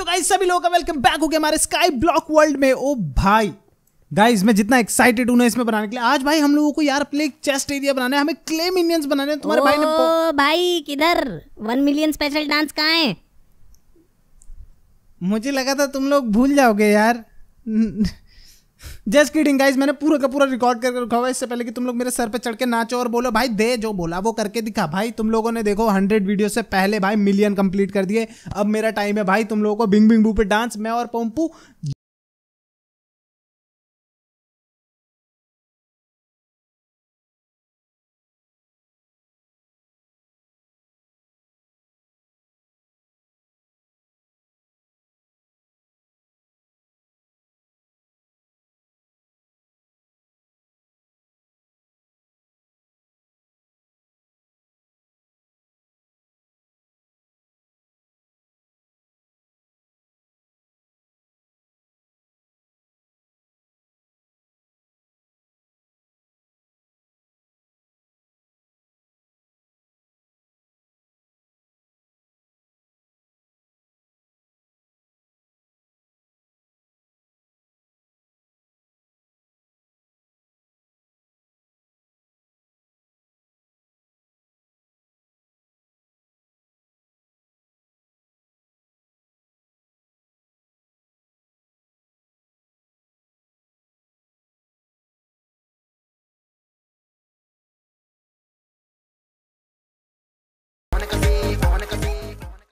तो गाइस सभी लोगों का वेलकम बैक हो गया हमारे स्काई ब्लॉक वर्ल्ड में। ओ भाई गाइस मैं जितना एक्साइटेड हूँ ना इसमें बनाने के लिए आज भाई हम लोगों को यार अपने एक चेस्ट एरिया बनाना है हमें क्ले मिनियंस बनाने हैं। तुम्हारे भाई ने पो- ओ भाई किधर? वन मिलियन स्पेशल डांस कहाँ है? मुझे लगा था तुम लोग भूल जाओगे यार। जस्ट किडिंग गाइस मैंने पूरा का पूरा रिकॉर्ड करके रखा हुआ इससे पहले कि तुम लोग मेरे सर पे चढ़ के नाचो और बोलो, भाई, दे जो बोला, वो करके दिखा। भाई, तुम लोगों ने देखो हंड्रेड वीडियो से पहले, भाई मिलियन कंप्लीट कर दिए। अब मेरा टाइम है, भाई, तुम लोगों को बिंग बिंग बू पे डांस मैं और पंपू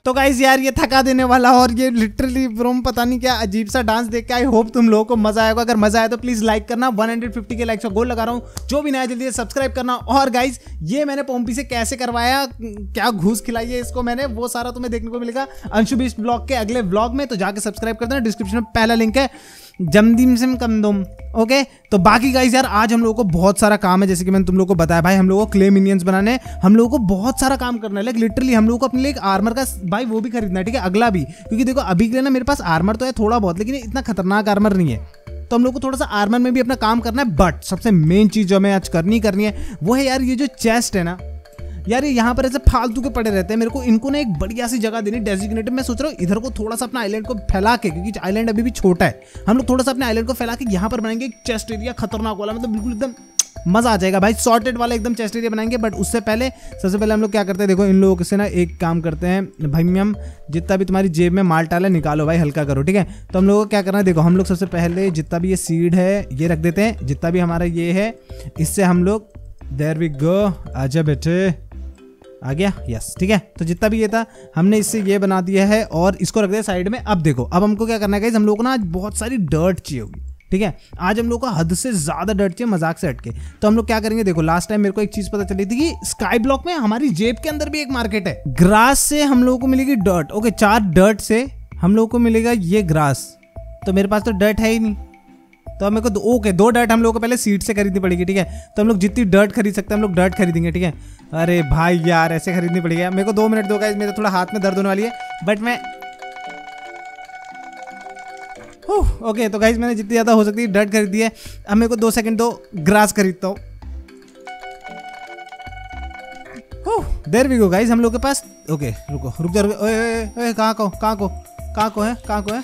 तो गाइज़ यार, ये थका देने वाला और ये लिटरली ब्रोम पता नहीं क्या अजीब सा डांस देख के आई होप तुम लोगों को मज़ा आएगा। अगर मज़ा आया तो प्लीज़ लाइक करना। 150 के लाइक्स का गोल लगा रहा हूँ। जो भी नया जल्दी से सब्सक्राइब करना। और गाइज़ ये मैंने पोम्पी से कैसे करवाया? क्या घूस खिलाई है इसको मैंने? वो सारा तुम्हें देखने को मिलेगा अंशु बीस ब्लॉग के अगले ब्लॉग में। तो जाकर सब्सक्राइब कर देना। डिस्क्रिप्शन में पहला लिंक है। जमदिम सिम कम दुम ओके तो बाकी गाइज़ यार, आज हम लोगों को बहुत सारा काम है, जैसे कि मैंने तुम लोगों को बताया, भाई हम लोगों को क्ले मिनियंस बनाने हम लोगों को बहुत सारा काम करना है। लाइक लिटरली हम लोगों को अपने लिए एक आर्मर का भाई वो भी खरीदना है, ठीक है? अगला भी। क्योंकि देखो, अभी के लिए ना मेरे पास आर्मर तो है थोड़ा बहुत, लेकिन इतना खतरनाक आर्मर नहीं है। तो हम लोग को थोड़ा सा आर्मर में भी अपना काम करना है बट सबसे मेन चीज़ जो हमें आज करनी करनी है, वो है यार ये जो चेस्ट है ना यार ये यहाँ पर ऐसे फालतू के पड़े रहते हैं। मेरे को इनको ना एक बढ़िया सी जगह देनी डेजिग्नेटेड मैं सोच रहा हूँ इधर को थोड़ा सा अपना आइलैंड को फैला के, क्योंकि आइलैंड अभी भी छोटा है। हम लोग थोड़ा सा अपने आइलैंड को फैला के यहाँ पर बनाएँगे एक चेस्ट एरिया खतरनाक वाला मतलब बिल्कुल एकदम मज़ा आ जाएगा। भाई सॉर्टेड वाला एकदम चेस्ट एरिया बनाएँगे बट उससे पहले सबसे पहले हम लोग क्या करते हैं, देखो, इन लोगों से ना एक काम करते हैं। भाई हम जितना भी तुम्हारी जेब में माल टाल निकालो भाई, हल्का करो, ठीक है? तो हम लोगों को क्या करना है, देखो, हम लोग सबसे पहले जितना भी ये सीड है, ये रख देते हैं। जितना भी हमारा ये है, इससे हम लोग देर वी गो आजा बेटे। आ गया? यस ठीक है? तो जितना भी ये था, हमने इससे ये बना दिया है और इसको रख दिया साइड में। अब देखो, अब हमको क्या करना है हम लोग को ना आज बहुत सारी डर्ट चाहिए होगी। ठीक है? आज हम लोग को हद से ज़्यादा डर्ट चाहिए मज़ाक से हटके। तो हम लोग क्या करेंगे? देखो लास्ट टाइम मेरे को एक चीज़ पता चली थी कि स्काई ब्लॉक में हमारी जेब के अंदर भी एक मार्केट है। ग्रास से हम लोगों को मिलेगी डर्ट ओके चार डर्ट से हम लोगों को मिलेगा ये ग्रास तो मेरे पास तो डर्ट है ही नहीं। तो हमें को ओके दो डर्ट हम लोग को पहले सीट से खरीदनी पड़ेगी, ठीक है? तो हम लोग जितनी डर्ट खरीद सकते हैं, हम लोग डर्ट खरीदेंगे, ठीक है? अरे भाई यार, ऐसे खरीदनी पड़ेगी। मेरे को दो मिनट दो गाइस मेरे थोड़ा हाथ में दर्द होने वाली है बट मैं ओके तो गाइस मैंने जितनी ज़्यादा हो सकती है डर्ट खरीदी है। अब मेरे को दो सेकंड दो ग्रास खरीदता हूँ। देर वी गो गाइस हम लोग के पास ओके रुको, रुक जा, रुक ओए ओए, कहाँ को कहाँ को कहाँ को है, कहाँ को है?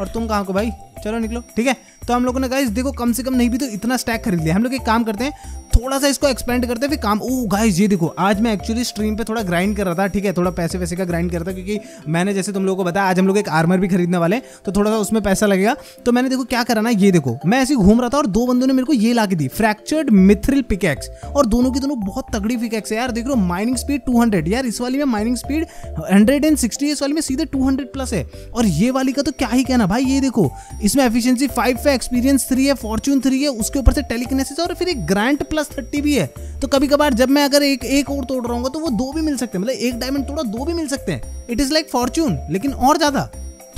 और तुम कहाँ को, भाई? चलो निकलो, ठीक है? तो हम लोगों ने गाइस देखो, कम से कम नहीं भी तो इतना स्टैक खरीद लिया। हम लोग एक काम करते हैं, थोड़ा सा इसको एक्सपेंड करते हैं, फिर काम ओ गाइस ये देखो, आज मैं एक्चुअली स्ट्रीम पे थोड़ा ग्राइंड कर रहा था, ठीक है? थोड़ा पैसे वैसे का ग्राइंड कर रहा था, क्योंकि मैंने, जैसे तुम लोगों को बताया, आज हम लोग एक आर्मर भी खरीदने वाले तो थोड़ा सा उसमें पैसा लगेगा। तो मैंने देखो, क्या करा ना, ये देखो, मैं ऐसे घूम रहा था और दो बंदों ने मेरे को ये ला के दी फ्रैक्चर्ड मिथ्रिल पिकैक्स और दोनों की दोनों बहुत तगड़ी पिकैक्स है यार, देख लो माइनिंग स्पीड 200 यार इस वाली में माइनिंग स्पीड 160 इस वाली में सीधे 200 प्लस है। और ये वाली का तो क्या ही कहना, भाई, ये देखो इसमें एफिशिएंसी फाइव है एक्सपीरियंस थ्री है फॉर्च्यून थ्री है, उसके ऊपर से टेलीकिनेसिस और फिर एक ग्रांट प्लस 30 भी है। तो कभी कभार जब मैं अगर एक एक और तोड़ रहा हूँ तो वो दो भी मिल सकते हैं मतलब एक डायमंड तोड़ा दो भी मिल सकते हैं। इट इज़ लाइक फॉर्चून लेकिन और ज़्यादा।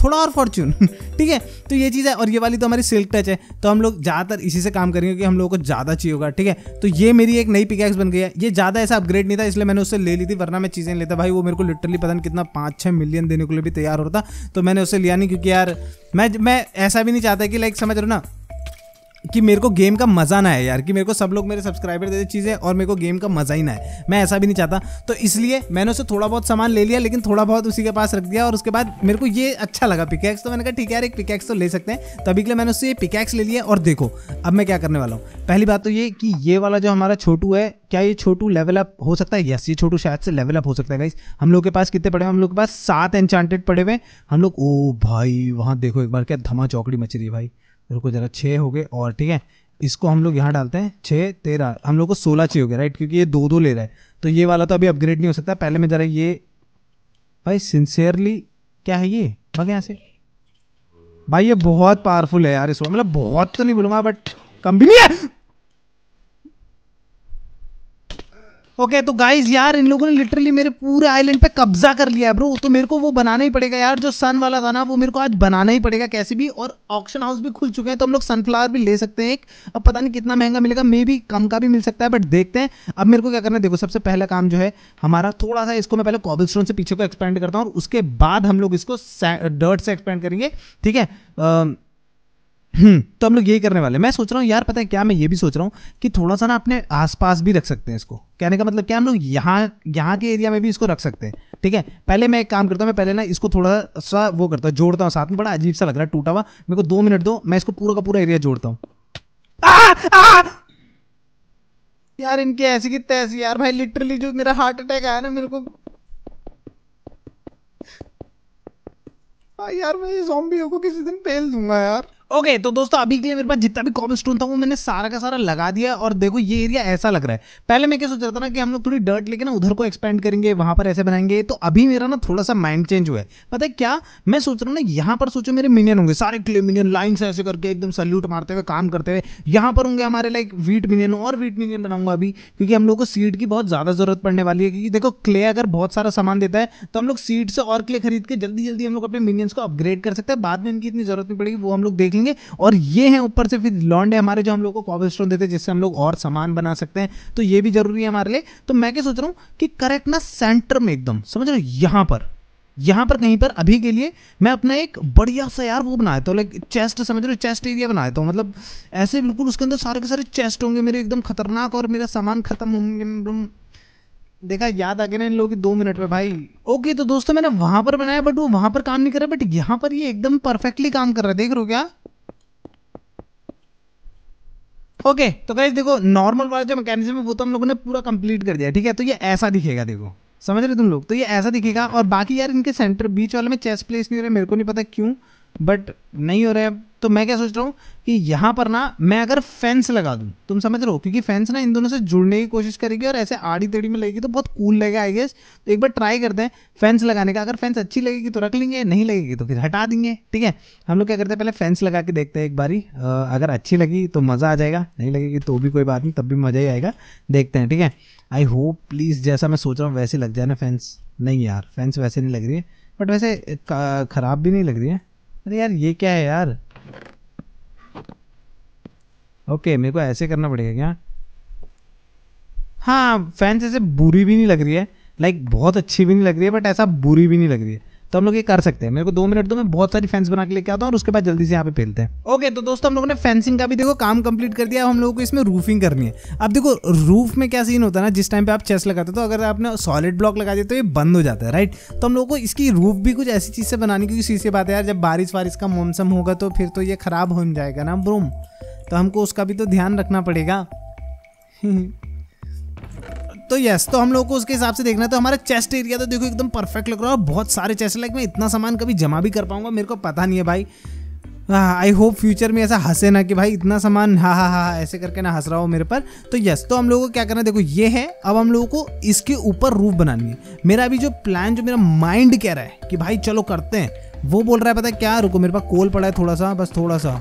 थोड़ा और फॉर्च्यून ठीक है? तो ये चीज़ है और ये वाली तो हमारी सिल्क टच है। तो हम लोग ज़्यादातर इसी से काम करेंगे क्योंकि हम लोगों को ज़्यादा चाहिए होगा, ठीक है? तो ये मेरी एक नई पिकैक्स बन गई है। ये ज़्यादा ऐसा अपग्रेड नहीं था, इसलिए मैंने उससे ले ली थी, वरना मैं चीज़ें लेता। भाई, वो मेरे को लिटरली पता नहीं कितना पाँच छः मिलियन देने के लिए भी तैयार होता तो मैंने उससे लिया नहीं, क्योंकि यार, मैं मैं ऐसा भी नहीं चाहता कि लाइक समझ रहे ना? कि मेरे को गेम का मज़ा ना आए यार, कि मेरे को सब लोग मेरे सब्सक्राइबर देते चीज़ें और मेरे को गेम का मज़ा ही ना आए। मैं ऐसा भी नहीं चाहता। तो इसलिए मैंने उसे थोड़ा बहुत सामान ले लिया, लेकिन थोड़ा बहुत उसी के पास रख दिया और उसके बाद मेरे को ये अच्छा लगा पिकैक्स तो मैंने कहा, ठीक है यार, एक पिकैक्स तो ले सकते हैं। तभी के लिए मैंने उससे ये पिकैक्स ले लिया और देखो, अब मैं क्या करने वाला हूँ। पहली बात तो ये कि ये वाला जो हमारा छोटू है, क्या ये छोटू लेवल अप हो सकता है? यस ये छोटू शायद से लेवल अप हो सकता है गाइस हम लोग के पास कितने पड़े हुए हम लोग के पास सात एनचांटेड पड़े हुए हम लोग, ओ भाई, वहाँ देखो एक बार क्या धमा चौकड़ी मच रही है भाई। रुको जरा छः हो गए और, ठीक है? इसको हम लोग यहाँ डालते हैं छः तेरह। हम लोग को सोलह चाहिए हो गया राइट क्योंकि ये दो दो ले रहा है। तो ये वाला तो अभी अपग्रेड नहीं हो सकता। पहले मैं जरा ये, भाई सिंसियरली क्या है ये? भाग यहाँ से। भाई, ये बहुत पावरफुल है यार इस मतलब बहुत तो नहीं बोलूँगा बट कम भी नहीं है। ओके तो गाइज़ यार, इन लोगों ने लिटरली मेरे पूरे आइलैंड पे कब्जा कर लिया है ब्रो तो मेरे को वो बनाना ही पड़ेगा यार। जो सन वाला था ना, वो मेरे को आज बनाना ही पड़ेगा कैसे भी। और ऑक्शन हाउस भी खुल चुके हैं तो हम लोग सनफ्लावर भी ले सकते हैं एक। अब पता नहीं कितना महँगा मिलेगा मे भी कम का भी मिल सकता है बट देखते हैं। अब मेरे को क्या करना है? देखो, सबसे पहला काम जो है, हमारा थोड़ा सा इसको मैं पहले कॉबल से पीछे को एक्सपेंड करता हूँ, और उसके बाद हम लोग इसको डर्ट से एक्सपेंड करेंगे। ठीक है? तो हम लोग यही करने वाले मैं सोच रहा हूँ, यार पता है क्या, मैं ये भी सोच रहा हूँ कि थोड़ा सा ना अपने आसपास भी रख सकते हैं इसको। कहने का मतलब क्या, हम लोग यहाँ यहाँ के एरिया में भी इसको रख सकते हैं। ठीक है? पहले मैं एक काम करता हूँ, मैं पहले ना इसको थोड़ा सा वो करता हूँ, जोड़ता हूँ साथ में, बड़ा अजीब सा लग रहा है, टूटा हुआ। मेरे को दो मिनट दो, मैं इसको पूरा का पूरा एरिया जोड़ता हूँ। यार इनकी ऐसी की तैसी, यार भाई लिटरली जो मेरा हार्ट अटैक आया ना मेरे को। यार मैं ये जॉम्बियों को किसी दिन पेल दूँगा यार। ओके okay, तो दोस्तों अभी के लिए मेरे पास जितना भी कॉबल स्टोन था वो मैंने सारा का सारा लगा दिया और देखो ये एरिया ऐसा लग रहा है। पहले मैं क्या सोच रहा था ना कि हम लोग थोड़ी डर्ट लेके ना उधर को एक्सपेंड करेंगे वहाँ पर ऐसे बनाएँगे। तो अभी मेरा ना थोड़ा सा माइंड चेंज हुआ है। पता है क्या? मैं सोच रहा हूँ ना यहाँ पर सोचो मेरे मिनियन होंगे सारे क्ले मिनियन लाइन से ऐसे करके एकदम सल्यूट मारते हुए काम करते हुए। यहाँ पर होंगे हमारे लाइक वीट मिनियन और वीट मिनियन बनाऊँगा अभी क्योंकि हम लोग को सीट की बहुत ज़्यादा ज़रूरत पड़ने वाली है। क्योंकि देखो क्ले अगर बहुत सारा सामान देता है तो हम लोग सीट से और क्ले खरीद के जल्दी जल्दी हम लोग अपने मिनियंस को अपग्रेड कर सकते हैं। बाद में इनकी इतनी ज़रूरत नहीं पड़ेगी वो हम लोग देख लेंगे और ये हैं ऊपर से फिर लॉन्डे हमारे जो हम लोग को कॉबल स्टोन देते हैं, जिससे हम लोग और सामान बना सकते हैं। तो ये भी ज़रूरी है हमारे लिए। तो मैं क्या सोच रहा हूँ कि करेक्ट ना सेंटर में एकदम, समझ रहे यहाँ पर यहाँ पर कहीं पर अभी के लिए मैं अपना एक बढ़िया सा यार वो बनाया था लाइक चेस्ट समझ रहे हो? चेस्ट एरिया बनाया था मतलब ऐसे बिल्कुल उसके अंदर सारे के सारे चेस्ट होंगे, मेरे एकदम खतरनाक और मेरा सामान खत्म होंगे। देखा, याद आ गया ना इन लोगों की दो मिनट में भाई। ओके तो दोस्तों मैंने वहाँ पर बनाया बट वो वहाँ पर काम नहीं कर रहा बट यहाँ पर ये एकदम परफेक्टली काम कर रहा है। देख रहे हो क्या? ओके तो गाइज़ देखो नॉर्मल वाला जो मैकेनिज्म है, वो तो हम लोगों ने पूरा कंप्लीट कर दिया, ठीक है? तो ये ऐसा दिखेगा, देखो। समझ रहे तुम लोग? तो ये ऐसा दिखेगा, और बाकी यार इनके सेंटर बीच वाले में चेस प्लेस नहीं हो रहा, मेरे को नहीं पता क्यों। बट नहीं हो रहा है तो मैं क्या सोच रहा हूँ कि यहाँ पर ना मैं अगर फेंस लगा दूँ, तुम समझ रहे हो? क्योंकि फेंस ना इन दोनों से जुड़ने की कोशिश करेगी और ऐसे आड़ी तेड़ी में लगेगी तो बहुत कूल लगेगा आई गेस तो एक बार ट्राई करते हैं फेंस लगाने का। अगर फेंस अच्छी लगेगी तो रख लेंगे, नहीं लगेगी तो फिर हटा देंगे, ठीक है? हम लोग क्या करते हैं, पहले फेंस लगा के देखते हैं एक बारी। अगर अच्छी लगी तो मज़ा आ जाएगा, नहीं लगेगी तो भी कोई बात नहीं, तब भी मज़ा ही आएगा। देखते हैं, ठीक है? आई होप प्लीज़ जैसा मैं सोच रहा हूँ वैसे लग जाए ना फेंस नहीं यार फेंस वैसे नहीं लग रही है बट वैसे ख़राब भी नहीं लग रही है। अरे यार, ये क्या है यार? ओके मेरे को ऐसे करना पड़ेगा क्या? हाँ फैंस ऐसे बुरी भी नहीं लग रही है। लाइक बहुत अच्छी भी नहीं लग रही है बट ऐसा बुरी भी नहीं लग रही है। तो हम लोग ये कर सकते हैं। मेरे को दो मिनट दो, मैं बहुत सारी फैंस बना के लेके आता हूँ और उसके बाद जल्दी से यहाँ पे फैलते हैं। ओके तो दोस्तों, हम लोगों ने फेंसिंग का भी देखो काम कंप्लीट कर दिया। हम लोगों को इसमें रूफिंग करनी है। अब देखो रूफ में क्या सीन होता है ना, जिस टाइम पे आप चेस लगाते तो अगर आपने सॉलिड ब्लॉक लगा दिया तो ये बंद हो जाता है राइट तो हम लोगों को इसकी रूफ भी कुछ ऐसी चीज़ से बनानी, क्योंकि सीधी बात है यार, जब बारिश वारिश का मौसम होगा तो फिर तो ये खराब हो जाएगा ना ब्रूम तो हमको उसका भी तो ध्यान रखना पड़ेगा। तो यस तो हम लोग को उसके हिसाब से देखना है। तो हमारा चेस्ट एरिया तो देखो एकदम परफेक्ट लग रहा है बहुत सारे चेस्ट लाइक मैं इतना सामान कभी जमा भी कर पाऊँगा, मेरे को पता नहीं है भाई। आई होप फ्यूचर में ऐसा हंसे ना कि भाई इतना सामान, हा हा हा, ऐसे करके ना हंस रहा हो मेरे पर। तो यस तो हम लोगों को क्या करना है? देखो, ये है, अब हम लोगों को इसके ऊपर रूफ बनानी है। मेरा अभी जो प्लान जो मेरा माइंड कह रहा है कि भाई चलो करते हैं, वो बोल रहा है, पता है क्या? रुको, मेरे पास कोल पड़ा है थोड़ा सा, बस थोड़ा सा।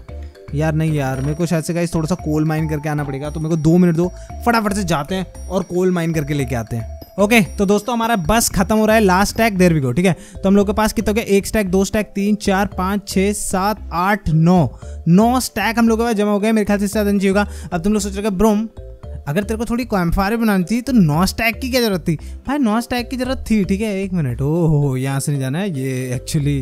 यार नहीं यार मेरे को शायद से गाइस थोड़ा सा कोल माइन करके आना पड़ेगा तो मेरे को दो मिनट दो फटाफट से जाते हैं और कोल माइन करके लेके आते हैं। ओके okay, तो दोस्तों हमारा बस खत्म हो रहा है लास्ट स्टैक देर भी गो ठीक है? तो हम लोग के पास कितना हो गया एक स्टैक दो स्टैक तीन चार पाँच छः सात आठ नौ। नौ स्टैक हम लोग के पास जमा हो गया मेरे ख्याल से ज़्यादा नहीं होगा। अब तुम लोग सोच रहे ब्रोम अगर तेरे को थोड़ी कैम्फायर बनानी थी तो नौ स्टैक की क्या ज़रूरत थी? भाई नौ स्टैक की ज़रूरत थी ठीक है? एक मिनट ओ हो यहाँ से नहीं जाना है ये एक्चुअली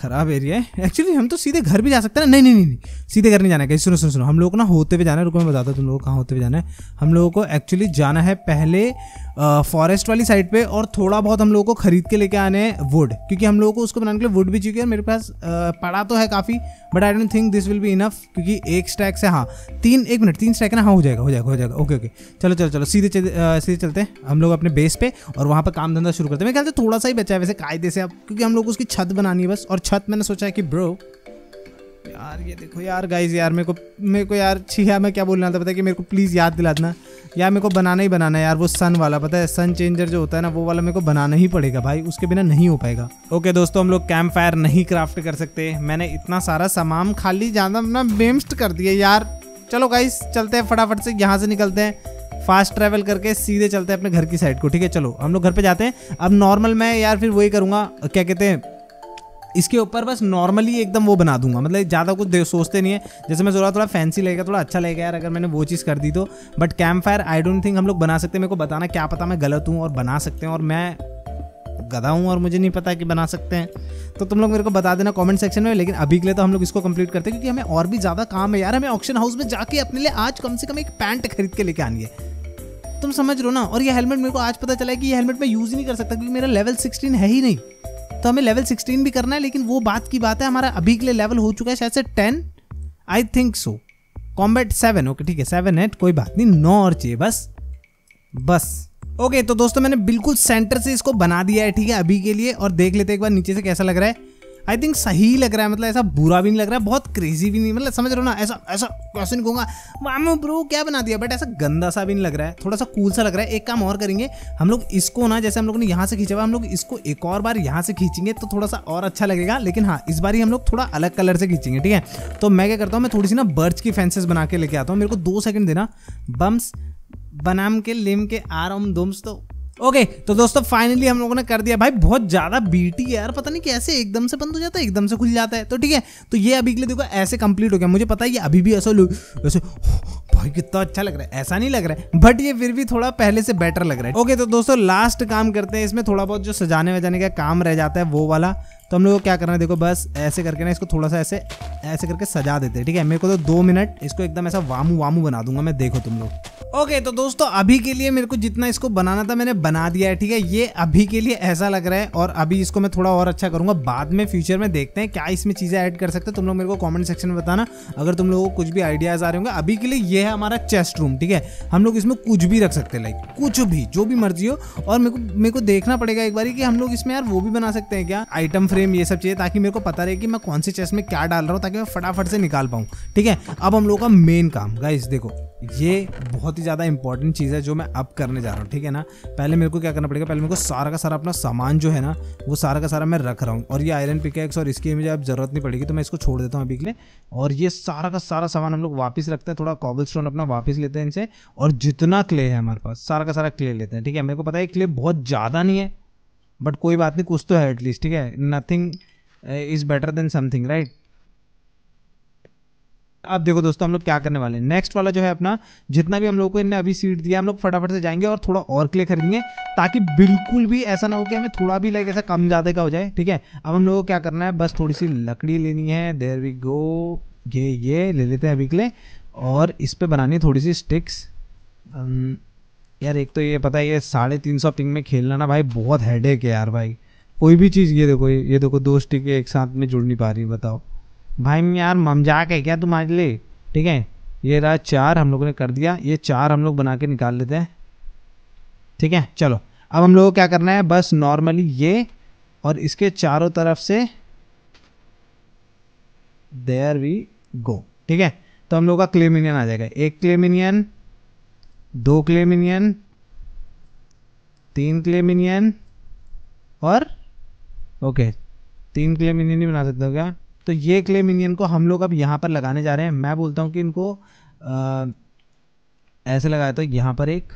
खराब एरिया है। एक्चुअली हम तो सीधे घर भी जा सकते हैं नहीं नहीं नहीं नहीं। सीधे घर नहीं जाना है। कहीं सुनो सुनो सुनो। हम लोग ना होते हुए जाना है। रुको, मैं बताता हूँ तुम लोगों को कहाँ होते हुए जाना है। हम लोगों को एक्चुअली जाना है पहले फॉरेस्ट वाली साइड पे और थोड़ा बहुत हम लोगों को खरीद के लेके आने हैं वुड क्योंकि हम लोगों को उसको बनाने के लिए वुड भी चाहिए। मेरे पास पड़ा तो है काफ़ी but I don't think this will be enough क्योंकि एक स्टैक से हाँ तीन, एक मिनट तीन स्टैक है ना? हाँ हो जाएगा हो जाएगा हो जाएगा। ओके ओके चलो चलो चलो। सीधे सीधे चलते हैं हम लोग अपने बेस पे और वहाँ पर काम धंधा शुरू करते हैं। ख्याल से थोड़ा सा ही बचा है वैसे कायदे से अब। क्योंकि हम लोग उसकी छत बनानी है बस और छत मैंने सोचा कि ब्रो, यार ये देखो यार गाइज़ यार, मेरे को मेरे को यार छिया मैं क्या बोलना था, पता है कि मेरे को प्लीज़ याद दिला देना। यार, मेरे को बनाना ही बनाना है यार, वो सन वाला, पता है सन चेंजर जो होता है ना, वो वाला मेरे को बनाना ही पड़ेगा भाई, उसके बिना नहीं हो पाएगा। ओके दोस्तों, हम लोग कैंप फायर नहीं क्राफ्ट कर सकते। मैंने इतना सारा सामान खाली ज़्यादा अपना बेम्स्ट कर दिया यार। चलो गाइस चलते हैं फटाफट से, यहाँ से निकलते हैं। फास्ट ट्रैवल करके सीधे चलते हैं अपने घर की साइड को, ठीक है? चलो, हम लोग घर पे जाते हैं। अब नॉर्मल मैं यार फिर वही करूँगा, क्या कहते हैं इसके ऊपर बस नॉर्मली एकदम वो बना दूँगा। मतलब ज़्यादा कुछ सोचते नहीं है। जैसे मैं थोड़ा थोड़ा फैंसी लगेगा थोड़ा अच्छा लगेगा यार, अगर मैंने वो चीज़ कर दी तो। But camp fire I don't think हम लोग बना सकते। हैं मेरे को बताना क्या पता मैं गलत हूँ और बना सकते हैं और मैं गधा हूँ और मुझे नहीं पता कि बना सकते हैं। तो तुम लोग मेरे को बता देना कमेंट सेक्शन में। लेकिन अभी के लिए तो हम लोग इसको कंप्लीट करते हैं क्योंकि हमें और भी ज़्यादा काम है यार। हमें ऑप्शन हाउस में जाके अपने लिए आज कम से कम एक पैंट खरीद के लेके आनी है। तुम समझ लो ना? और ये हेलमेट मेरे को आज पता चला है कि ये हेलमेट मैं यूज़ ही नहीं कर सकता क्योंकि मेरा लेवल सिक्सटीन है ही नहीं। तो हमें लेवल सिक्सटीन भी करना है, लेकिन वो बात की बात है, हमारा अभी के लिए लेवल हो चुका है शायद से ten I think so combat seven okay ठीक है सेवन है, कोई बात नहीं, नौ और चाहिए, बस बस। ओके तो दोस्तों, मैंने बिल्कुल सेंटर से इसको बना दिया है, ठीक है, अभी के लिए, और देख लेते एक बार नीचे से कैसा लग रहा है। आई थिंक सही लग रहा है मतलब ऐसा बुरा भी नहीं लग रहा है, बहुत क्रेजी भी नहीं मतलब समझ रहे हो ना, ऐसा ऐसा कैसे नहीं कहूँगा, मामू ब्रो क्या बना दिया? बट ऐसा गंदा सा भी नहीं लग रहा है, थोड़ा सा कूल सा लग रहा है। एक काम और करेंगे, हम लोग इसको ना, जैसे हम लोग ने यहाँ से खींचा हुआ, हम लोग इसको एक और बार यहाँ से खींचेंगे तो थोड़ा सा और अच्छा लगेगा। लेकिन हाँ इस बार ही हम लोग थोड़ा अलग कलर से खींचेंगे, ठीक है? तो मैं क्या करता हूँ, मैं थोड़ी सी ना बर्ड्स की फेंसेस बना के लेके आता हूँ। मेरे को दो सेकंड देना। बम्स बनाम के लिम के आराम दुम्स तो ओके तो दोस्तों फाइनली हम लोगों ने कर दिया। भाई, बहुत ज़्यादा बीटी है यार। पता नहीं कैसे एकदम से बंद हो जाता है, एकदम से खुल जाता है। तो ठीक है तो ये अभी के लिए देखो, ऐसे कंप्लीट हो गया। मुझे पता है, ये अभी भी ऐसा ऐसे, भाई, कितना अच्छा लग रहा है। ऐसा नहीं लग रहा है बट ये फिर भी थोड़ा पहले से बेटर लग रहा है। ओके तो दोस्तों लास्ट काम करते हैं इसमें। थोड़ा बहुत जो सजाने वजाने का काम रह जाता है, वो वाला। तो हम लोग को क्या करना है, देखो, बस ऐसे करके ना इसको थोड़ा सा ऐसे ऐसे करके सजा देते हैं। ठीक है, मेरे को तो दो मिनट, इसको एकदम ऐसा वामू वामू बना दूँगा मैं, देखो तुम लोग। ओके okay, तो दोस्तों अभी के लिए मेरे को जितना इसको बनाना था मैंने बना दिया है ठीक है? ये अभी के लिए ऐसा लग रहा है और अभी इसको मैं थोड़ा और अच्छा करूँगा। बाद में फ्यूचर में देखते हैं क्या इसमें चीज़ें ऐड कर सकते हैं। तुम लोग मेरे को कमेंट सेक्शन में बताना अगर तुम लोगों को कुछ भी आइडियाज़ आ रहे होंगे। अभी के लिए ये है हमारा चेस्ट रूम ठीक है? हम लोग इसमें कुछ भी रख सकते हैं लाइक कुछ भी जो भी मर्ज़ी हो। और मेरे को मेरे को देखना पड़ेगा एक बार कि हम लोग इसमें यार वो भी बना सकते हैं क्या? आइटम फ्रेम ये सब चाहिए ताकि मेरे को पता रहे कि मैं कौन सी चेस्ट में क्या डाल रहा हूँ ताकि मैं फटाफट से निकाल पाऊँ ठीक है? अब हम लोग का मेन काम गाइस देखो। ये बहुत ही ज़्यादा इंपॉर्टेंट चीज़ है जो मैं अब करने जा रहा हूँ, ठीक है ना? पहले मेरे को क्या करना पड़ेगा? पहले मेरे को सारा का सारा अपना सामान जो है ना, वो सारा का सारा मैं रख रहा हूँ। और ये आयरन पिकेक्स और इसकी मुझे अब ज़रूरत नहीं पड़ेगी तो मैं इसको छोड़ देता हूँ अभी के लिए। और ये सारा का सारा सामान हम लोग वापस रखते हैं, थोड़ा कॉबल स्टोन अपना वापस लेते हैं इनसे। और जितना क्ले है हमारे पास, सारा का सारा क्ले लेते हैं, ठीक है? मेरे को पता है क्ले बहुत ज़्यादा नहीं है बट कोई बात नहीं, कुछ तो है एटलीस्ट ठीक है? Nothing is better than something right अब देखो दोस्तों, हम लोग क्या करने वाले हैं? नेक्स्ट वाला जो है अपना, जितना भी हम लोग को इनने अभी सीट दिया, हम लोग फटाफट से जाएँगे और थोड़ा और क्ले खरीदेंगे, ताकि बिल्कुल भी ऐसा ना हो कि हमें थोड़ा भी लाइक ऐसा कम ज़्यादा का हो जाए, ठीक है? अब हम लोग को क्या करना है, बस थोड़ी सी लकड़ी लेनी है देर वी गो ये ये, ले लेते हैं अभी के लिए, और इस पर बनानी है थोड़ी सी स्टिक्स यार एक तो ये पता है, ये साढ़े तीन सौ पिंग में खेलना ना भाई, बहुत हेडेक है यार भाई। कोई भी चीज़, ये देखो ये देखो दो स्टिक एक साथ में जुड़ नहीं पा रही, बताओ। भाई यार ममजाक है क्या तुम्हारे लिए? ठीक है, ये रहा चार हम लोगों ने कर दिया, ये चार हम लोग बना के निकाल लेते हैं। ठीक है, चलो, अब हम लोगों को क्या करना है? बस नॉर्मली ये और इसके चारों तरफ़ से देयर वी गो ठीक है तो हम लोग का क्लेमिनियन आ जाएगा। एक क्लेमिनियन दो क्लेमिनियन तीन क्लेमिनियन और ओके तीन क्लेमिनियन ही बना सकते हो क्या? तो ये क्ले मिनियन को हम लोग अब यहाँ पर लगाने जा रहे हैं। मैं बोलता हूँ कि इनको आ, ऐसे लगाया तो यहाँ पर एक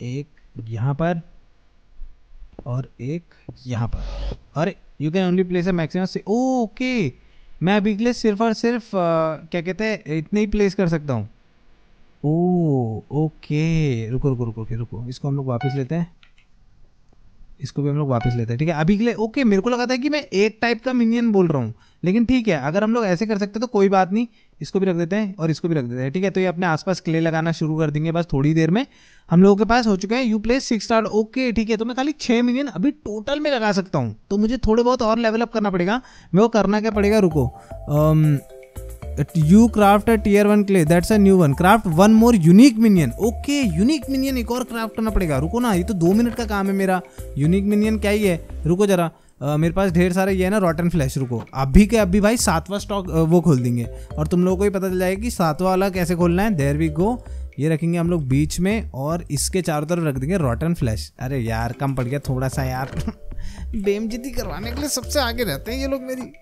एक यहाँ पर और एक यहाँ पर। और you can only place a maximum से ओके मैं अभी के लिए सिर्फ़ और सिर्फ़ आ, क्या कहते हैं इतने ही प्लेस कर सकता हूँ। ओ ओके रुको रुको रुको रुको इसको हम लोग वापस लेते हैं। इसको भी हम लोग वापस लेते हैं। ठीक है? अभी के लिए ओके मेरे को लगा था कि मैं एक टाइप का मिनियन बोल रहा हूँ, लेकिन ठीक है, अगर हम लोग ऐसे कर सकते तो कोई बात नहीं, इसको भी रख देते हैं और इसको भी रख देते हैं। ठीक है? तो ये अपने आसपास क्ले लगाना शुरू कर देंगे बस थोड़ी देर में। हम लोगों के पास हो चुके हैं you place six star okay ठीक है? तो मैं खाली छः मिलियन अभी टोटल में लगा सकता हूँ। तो मुझे थोड़े बहुत और लेवलअप करना पड़ेगा। मेरे को करना क्या पड़ेगा? रुको you craft tier one clay that's a new one craft one more unique minion okay unique minion एक और क्राफ्ट करना पड़ेगा। रुको ना ये तो दो मिनट का काम है मेरा। यूनिक मिनियन क्या ही है? रुको जरा। Uh, मेरे पास ढेर सारे ये है ना रॉटन फ्लैश रुको। अभी के अभी भाई सातवां स्टॉक वो खोल देंगे। और तुम लोगों को ही पता चल जाएगा कि सातवां वाला कैसे खोलना है। देर वी गो ये रखेंगे हम लोग बीच में और इसके चारों तरफ़ रख देंगे रॉटन फ्लैश अरे यार कम पड़ गया थोड़ा सा यार। बेमजिती करवाने के लिए सबसे आगे रहते हैं ये लोग मेरी।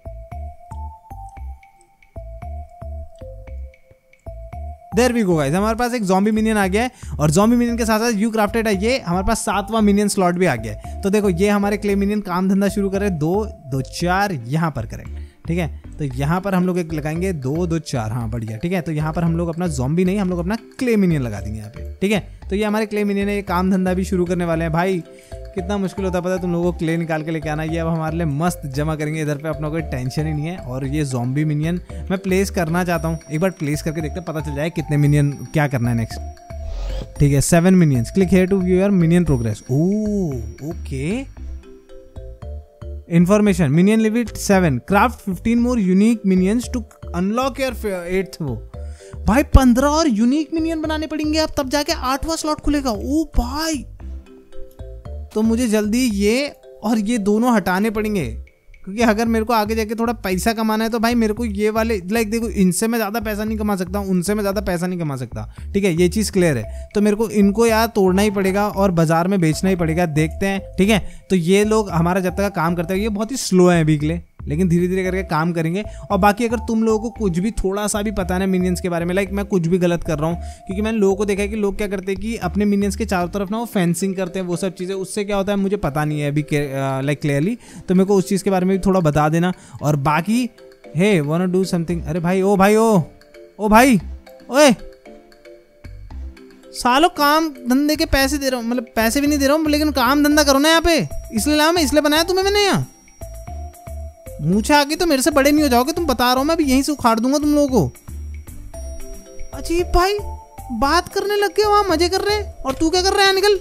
देर वी गो गाइस हमारे पास एक जॉम्बी मिनियन आ गया है और जॉम्बी मिनियन के साथ साथ यू क्राफ्टेड है ये। हमारे पास सातवां मिनियन स्लॉट भी आ गया है। तो देखो, ये हमारे क्ले मिनियन काम धंधा शुरू करे दो दो, चार यहाँ पर करेक्ट ठीक है? तो यहाँ पर हम लोग एक लगाएँगे दो दो, चार। हाँ बढ़िया, ठीक है? तो यहाँ पर हम लोग अपना जॉम्बी नहीं, हम लोग अपना क्ले मिनियन लगा देंगे यहाँ पे, ठीक है? तो ये हमारे क्ले मिनियन है, ये काम धंधा भी शुरू करने वाले हैं। भाई, कितना मुश्किल होता पता है? तुम लोगों को क्ले निकाल के लेके आना। ये अब हमारे लिए मस्त जमा करेंगे, इधर पे अपना कोई टेंशन ही नहीं है। और ये जॉम्बी मिनियन मैं प्लेस करना चाहता हूँ। एक बार प्लेस करके देखते पता चल जाए कितने मिनियन क्या करना है नेक्स्ट ठीक है seven minions click here to view your minion progress oh okay information minion level seven craft fifteen more unique minions to unlock your eighth वो भाई, पंद्रह और यूनिक मिनियन बनाने पड़ेंगे अब तब जाके आठवां स्लॉट खुलेगा। ओ भाई! तो मुझे जल्दी ये और ये दोनों हटाने पड़ेंगे। क्योंकि अगर मेरे को आगे जाके थोड़ा पैसा कमाना है तो भाई मेरे को ये वाले लाइक देखो, इनसे मैं ज़्यादा पैसा नहीं कमा सकता, उनसे मैं ज़्यादा पैसा नहीं कमा सकता। ठीक है, ये चीज़ क्लियर है। तो मेरे को इनको यार तोड़ना ही पड़ेगा और बाज़ार में बेचना ही पड़ेगा, देखते हैं, ठीक है? तो ये लोग हमारा जब तक काम करते हैं, ये बहुत ही स्लो है अभी के लिए। लेकिन धीरे धीरे करके काम करेंगे। और बाकी अगर तुम लोगों को कुछ भी थोड़ा सा भी पता ना मिनियंस के बारे में लाइक मैं कुछ भी गलत कर रहा हूँ, क्योंकि मैंने लोगों को देखा है कि लोग क्या करते हैं कि अपने मिनियंस के चारों तरफ़ ना वो फेंसिंग करते हैं, वो सब चीज़ें। उससे क्या होता है, मुझे पता नहीं है अभी लाइक क्लियरली तो मेरे को उस चीज़ के बारे में भी थोड़ा बता देना। और बाकी हे वन डू समथिंग अरे भाई, ओ भाई, ओ ओ भाई, ओए! सालों काम धंधे के पैसे दे रहा हूँ मतलब पैसे भी नहीं दे रहा हूँ, लेकिन काम धंधा करो ना यहाँ पे। इसलिए लाया मैं, इसलिए बनाया तुम्हें मैंने यहाँ। मूछे आगे तो मेरे से बड़े नहीं हो जाओगे, तुम बता रहा हो मैं, अभी यहीं से उखाड़ दूँगा तुम लोगों को। अजीब भाई, बात करने लग गए वहाँ मज़े कर रहे और तू क्या कर रहा है निकल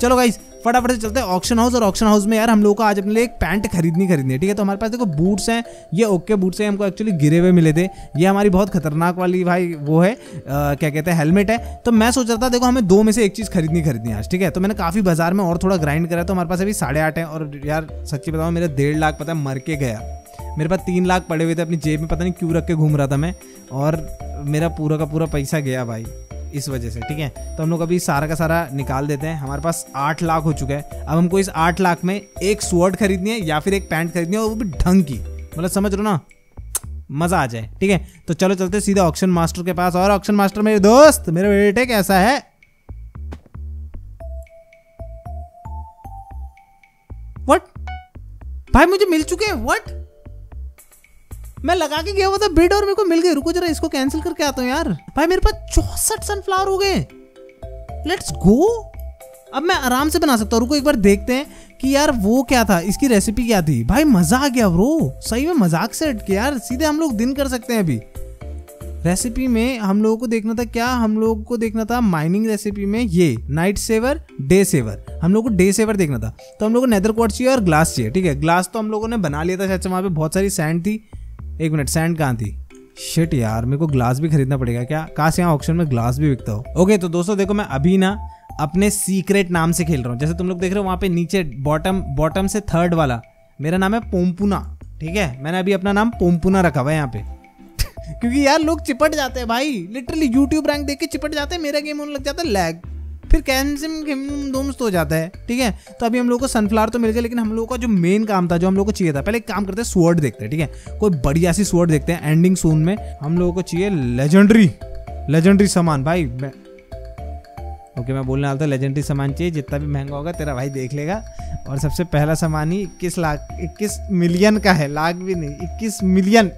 चलो गाइस फटाफट से चलते हैं। ऑक्शन हाउस और ऑक्शन हाउस में यार हम लोग को आज अपने लिए एक पैंट खरीदनी खरीदनी है ठीक है? तो हमारे पास देखो बूट्स हैं ये ओके बूट्स हैं हमको एक्चुअली गिरे हुए मिले थे। ये हमारी बहुत खतरनाक वाली भाई वो है आ, क्या कहते हैं हेलमेट है। तो मैं सोच रहा था देखो हमें दो में से एक चीज़ खरीदनी खरीदनी आज ठीक है? तो मैंने काफ़ी बाज़ार में और थोड़ा ग्राइंड करा तो हमारे पास अभी साढ़े आठ है और यार सच्ची बताऊँ मेरे डेढ़ लाख पता है मर के गया। मेरे पास तीन लाख पड़े हुए थे अपनी जेब में पता नहीं क्यों रख के घूम रहा था मैं और मेरा पूरा का पूरा पैसा गया भाई। इस वजह से, ठीक है? तो हम लोग अभी सारा का सारा निकाल देते हैं। हमारे पास आठ लाख हो चुका है। अब हमको इस आठ लाख में एक स्वर्ड खरीदनी है या फिर एक पैंट खरीदनी है और वो भी ढंग की। मतलब समझ लो ना? मज़ा आ जाए, ठीक है? तो चलो चलते सीधे ऑक्शन मास्टर के पास। और ऑक्शन मास्टर मेरे दोस्त, मेरे बेटे कैसा है? वट भाई मुझे मिल चुके हैं? वट मैं लगा के गया हुआ था बिड और मेरे को मिल गए रुको जरा, इसको कैंसिल करके आता हूँ यार। भाई, मेरे पास चौसठ सनफ्लावर हो गए। लेट्स गो अब मैं आराम से बना सकता हूँ। रुको, एक बार देखते हैं कि यार वो क्या था, इसकी रेसिपी क्या थी। भाई, मज़ा आ गया ब्रो सही में मज़ाक से हट के यार, सीधे हम लोग दिन कर सकते हैं अभी। रेसिपी में हम लोगों को देखना था क्या? हम लोगों को देखना था माइनिंग रेसिपी में ये नाइट सेवर डे सेवर हम लोग को डे सेवर देखना था। तो हम लोग को नेदर क्वार्ट चाहिए और ग्लास चाहिए, ठीक है? ग्लास तो हम लोगों ने बना लिया था, शायद वहाँ पे बहुत सारी सैंड थी। एक मिनट सैंड कहाँ थी? शिट यार, मेरे को ग्लास भी खरीदना पड़ेगा क्या? काश यहाँ ऑप्शन में ग्लास भी बिकता हो। ओके तो दोस्तों, देखो मैं अभी ना अपने सीक्रेट नाम से खेल रहा हूँ। जैसे तुम लोग देख रहे हो, वहाँ पे नीचे बॉटम बॉटम से थर्ड वाला, मेरा नाम है पोम्पुना ठीक है? मैंने अभी अपना नाम पोम्पुना रखा हुआ है यहाँ पे। क्योंकि यार लोग चिपट जाते हैं भाई। लिटरली यूट्यूब रैंक देख के चिपट जाते हैं, मेरा गेम होने लग जाता है लैग फिर कैंसिम दोम्स तो हो जाता है, ठीक है? तो अभी हम लोग को सनफ्लावर तो मिल गया, लेकिन हम लोग का जो मेन काम था, जो हम लोग को चाहिए था, पहले एक काम करते हैं स्वर्ड देखते हैं, ठीक है? कोई बढ़िया सी स्वर्ड देखते हैं एंडिंग सोन में। हम लोगों को चाहिए लेजेंडरी लेजेंडरी सामान, भाई, मैं ओके मैं बोलने वाला था लेजेंडरी सामान चाहिए, जितना भी महँगा होगा तेरा भाई देख लेगा। और सबसे पहला सामान ही इक्कीस लाख, इक्कीस मिलियन का है, लाख भी नहीं, इक्कीस मिलियन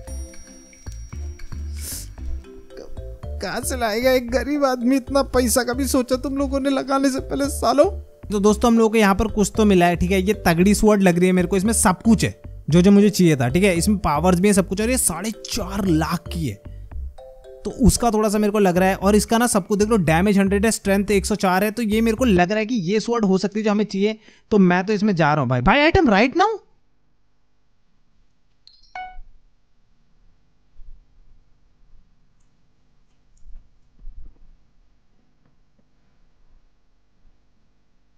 कहाँ से लाएगा? एक गरीब आदमी इतना पैसा का भी सोचा तुम लोगों ने लगाने से पहले सालों? तो दोस्तों, हम लोगों को यहाँ पर कुछ तो मिला है, ठीक है? ये तगड़ी स्वॉर्ड लग रही है मेरे को, इसमें सब कुछ है, जो जो मुझे चाहिए था, ठीक है? इसमें पावर्स भी है सब कुछ, और ये साढ़े चार लाख की है। तो उसका थोड़ा सा मेरे को लग रहा है, और इसका ना सबको देख लो डैमेज हंड्रेड है स्ट्रेंथ 104 है तो ये मेरे को लग रहा है कि ये स्वॉर्ड हो सकती है जो हमें चाहिए। तो मैं तो इसमें जा रहा हूँ, भाई। भाई आइटम राइट नाउ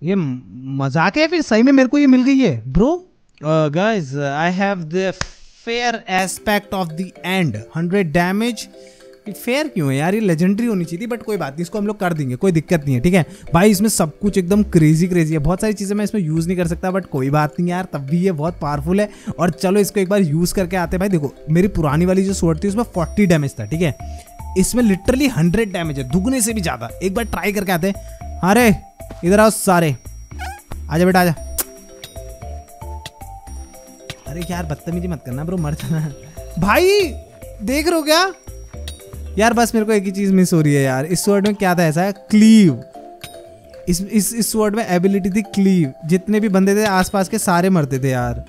ये मज़ाक है फिर? सही में मेरे को ये मिल गई है। Bro guys I have the fair aspect of the end 100 damage fair क्यों है यार? ये लेजेंडरी होनी चाहिए थी बट कोई बात नहीं, इसको हम लोग कर देंगे, कोई दिक्कत नहीं है, ठीक है? भाई, इसमें सब कुछ एकदम क्रेजी क्रेजी है। बहुत सारी चीज़ें मैं इसमें यूज़ नहीं कर सकता बट कोई बात नहीं यार, तब भी ये बहुत पावरफुल है। और चलो, इसको एक बार यूज़ करके आते भाई, देखो, मेरी पुरानी वाली जो सोट थी, उसमें फोर्टी डैमेज था, ठीक है? इसमें लिटरली हंड्रेड डैमेज है, दुगने से भी ज़्यादा। एक बार ट्राई करके आते हैं। अरे! इधर आओ सारे। आजा बेटा, आजा। अरे यार, बदतमीजी मत करना, ब्रो, मर जाना। भाई, देख रहे हो क्या? यार, बस मेरे को एक ही चीज़ मिस हो रही है यार। इस वर्ड में क्या था ऐसा? क्लीव इस इस इस वर्ड में एबिलिटी थी क्लीव जितने भी बंदे थे आसपास के, सारे मरते थे यार।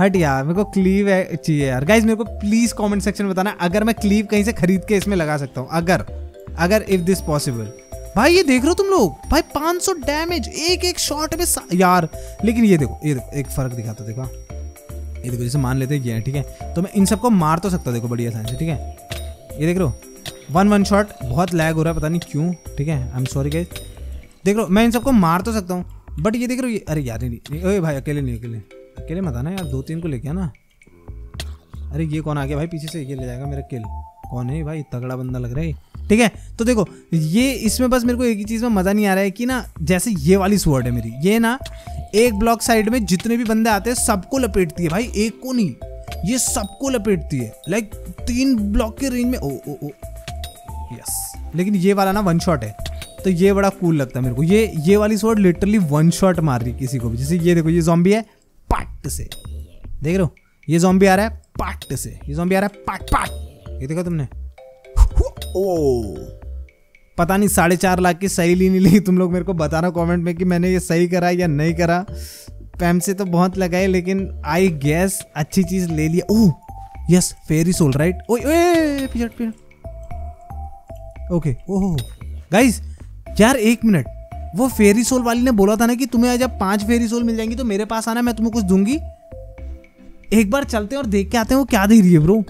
हट यार, मेरे को क्लीव चाहिए यार। गाइज़ मेरे को प्लीज़ कमेंट सेक्शन में बताना। अगर मैं क्लीव कहीं से खरीद के इसमें लगा सकता हूँ। अगर अगर इफ़ दिस पॉसिबल भाई ये देख रहे हो तुम लोग? भाई 500 डैमेज एक एक शॉट में यार, लेकिन ये देखो ये देखो, एक फ़र्क दिखाता देखो। ये देखो जैसे मान लेते हैं, ये ठीक है? तो मैं इन सबको मार तो सकता देखो, बढ़िया आसानी से, ठीक है? ये देख रहे हो? वन वन शॉट बहुत लैग हो रहा है, पता नहीं क्यों, ठीक है? आई एम सॉरी गाइस देख लो मैं इन सबको मार तो सकता हूँ बट ये देख रहे हो, ये अरे यार, नहीं ओए भाई, अकेले नहीं, अकेले। अकेले मत आना यार दो तीन को लेके आना। अरे ये कौन आ गया भाई, पीछे से, ये ले जाएगा मेरा किल कौन है भाई? तगड़ा बंदा लग रहा है। ठीक है? तो देखो, ये इसमें बस मेरे को एक ही चीज़ में मज़ा नहीं आ रहा है कि ना, जैसे ये वाली स्वर्ड है मेरी, ये ना, एक ब्लॉक साइड में जितने भी बंदे आते हैं, सबको लपेटती है भाई, एक को नहीं, ये सबको लपेटती है। लाइक तीन ब्लॉक के रेंज में, ओ ओ ओ। यस लेकिन ये वाला ना वन शॉट है। तो ये बड़ा कूल लगता है मेरे को। ये ये वाली स्वॉर्ड लिटरली वन शॉट मार रही किसी को भी। जैसे ये देखो, ये जॉम्बी है, पट से। देख रहे हो? ये जॉम्बी आ रहा है, पट से। ये जॉम्बी आ रहा है, पट पट। ये देखो तुमने? ओ। पता नहीं, साढ़े चार लाख की सही ली, नहीं ली। तुम लोग मेरे को बताना कमेंट में कि मैंने ये सही करा या नहीं करा। पैम से तो बहुत लगाए, लेकिन आई गैस अच्छी चीज़ ले लिया। Oh yes fairy soul right ओए पिछड़ ओके ओह गाइस यार एक मिनट वो फेरी सोल वाली ने बोला था ना कि तुम्हें जब पाँच फेरी सोल मिल जाएँगी तो मेरे पास आना, मैं तुम्हें कुछ दूँगी। एक बार चलते हैं और देख के आते हैं वो क्या दे रही है ब्रो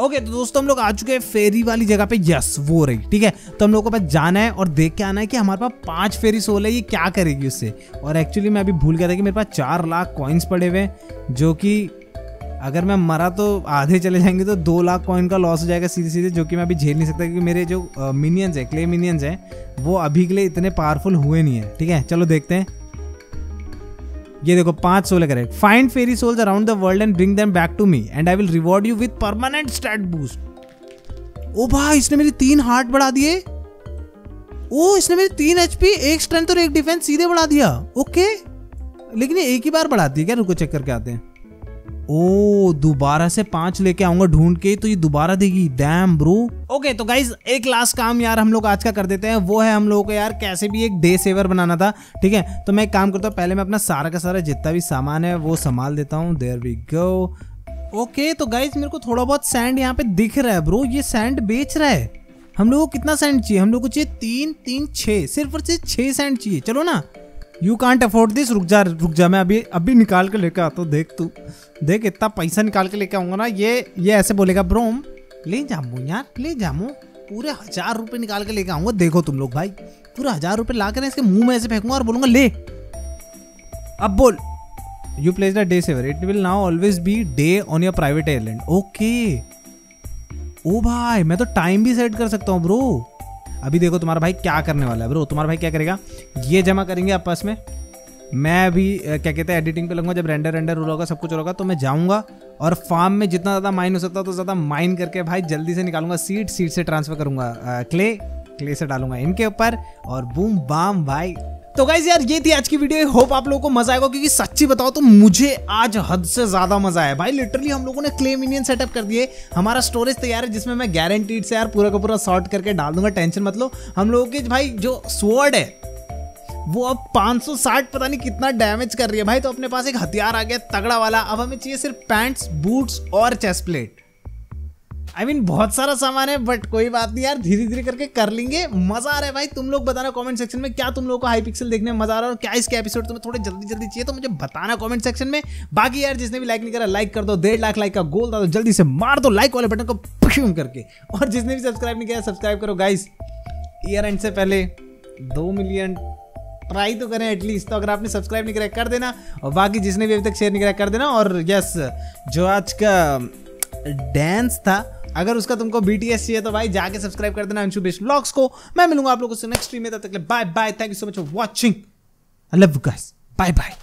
ओके तो दोस्तों, हम लोग आ चुके हैं फेरी वाली जगह पे। यस वो रही, ठीक है? तो हम लोग को बस जाना है और देख के आना है कि हमारे पास पाँच फेरी सोल है, ये क्या करेगी उससे? और एक्चुअली मैं अभी भूल गया था कि मेरे पास चार लाख कॉइन्स पड़े हुए हैं, जो कि अगर मैं मरा तो आधे चले जाएँगे तो दो लाख कॉइन का लॉस हो जाएगा सीधे सीधे जो कि मैं अभी झेल नहीं सकता क्योंकि मेरे जो मिनियंस है क्ले मिनियंस हैं, वो अभी के लिए इतने पावरफुल हुए नहीं है, ठीक है? चलो देखते हैं। ये देखो, पाँच सोल करे। Find fairy souls around the world and bring them back to me and I will reward you with permanent stat boost oh भाई, इसने मेरी तीन हार्ट बढ़ा दिए। ओ, इसने मेरी तीन एचपी एक स्ट्रेंथ और एक डिफेंस सीधे बढ़ा दिया। ओके लेकिन ये एक ही बार बढ़ाती है क्या? रुको चेक करके आते हैं। ओ, दोबारा से पाँच लेके आऊँगा ढूंढ के तो ये दोबारा देगी। डैम ब्रो ओके तो गाइज़ एक लास्ट काम यार हम लोग आज का कर देते हैं। वो है हम लोगों को यार कैसे भी एक डे सेवर बनाना था, ठीक है? तो मैं एक काम करता हूँ, पहले मैं अपना सारा का सारा जितना भी सामान है, वो संभाल देता हूँ। देर वी गो ओके तो गाइज़ मेरे को थोड़ा बहुत सैंड यहाँ पे दिख रहा है ब्रो ये सैंड बेच रहा है। हम लोग को कितना सैंड चाहिए? हम लोग को चाहिए तीन तीन छः सिर्फ़ और सिर्फ़ छः सैंड चाहिए। चलो ना। यू कांट अफोर्ड दिस रुक जा रुक जा, मैं अभी अभी निकाल के लेकर आता हूँ, देख तू। देख, इतना पैसा निकाल के लेके आऊँगा ना, ये ये ऐसे बोलेगा ब्रोम ले जामू यार, ले जामू पूरे हज़ार रुपए निकाल के लेके आऊँगा। देखो तुम लोग भाई, पूरे हज़ार रुपए ला कर इसके मुँह में ऐसे फेंकूँगा और बोलूँगा, ले। अब बोल। You place the day saver it will now always be day on your private island okay oh भाई, मैं तो टाइम भी सेट कर सकता हूँ, ब्रो। अभी देखो तुम्हारा भाई क्या करने वाला है ब्रो तुम्हारा भाई क्या करेगा? ये जमा करेंगे आपस में। मैं अभी क्या कहते हैं एडिटिंग पे लगूँगा। जब रेंडर रेंडर रूल होगा, सब कुछ होगा तो मैं जाऊँगा और फार्म में जितना ज़्यादा माइन हो सकता है तो ज़्यादा माइन करके भाई जल्दी से निकालूँगा। सीट सीट से ट्रांसफ़र करूँगा। क्ले क्ले से डालूँगा इनके ऊपर और बूम बाम भाई। तो गाइज़ यार, ये थी आज की वीडियो होप आप लोगों को मज़ा आएगा, क्योंकि सच्ची बताओ तो मुझे आज हद से ज़्यादा मज़ा आया। भाई लिटरली हम लोगों ने क्लेम यूनियन सेटअप कर दिए। हमारा स्टोरेज तैयार है, जिसमें मैं गारंटीड से यार पूरा का पूरा सॉर्ट करके डाल दूँगा। टेंशन मतलब हम लोगों के भाई, जो स्वर्ड है, वो अब 560 पता नहीं कितना डैमेज कर रही है। भाई तो अपने पास एक हथियार आ गया, तगड़ा वाला। अब हमें चाहिए सिर्फ़ पैंट्स बूट्स और chest plate I I mean mean, बहुत सारा सामान है बट कोई बात नहीं यार धीरे धीरे करके कर लेंगे। मज़ा आ रहा है भाई। तुम लोग बताना कमेंट सेक्शन में क्या तुम लोगों को हाई पिक्सल देखने में मज़ा आ रहा है और क्या इसके एपिसोड तुम्हें थोड़े जल्दी जल्दी चाहिए तो मुझे बताना कमेंट सेक्शन में। बाकी यार जिसने भी लाइक नहीं करा लाइक कर दो। डेढ़ लाख लाइक का गोल था तो जल्दी से मार दो लाइक वाले बटन को पुशूम करके और जिसने भी सब्सक्राइब नहीं किया सब्सक्राइब करो गाइस ईयर एंड से पहले दो मिलियन ट्राई तो करें एटलीस्ट तो अगर आपने सब्सक्राइब नहीं करा कर देना और बाकी जिसने भी अभी तक शेयर नहीं करा कर देना और यस जो आज का डांस था अगर उसका तुमको बीटीएस चाहिए तो भाई जाके सब्सक्राइब कर देना अंशु बेस्ट ब्लॉग्स को। मैं मिलूँगा आप लोगों से नेक्स्ट स्ट्रीम में, तब तक bye bye thank you so much for watching I love guys bye bye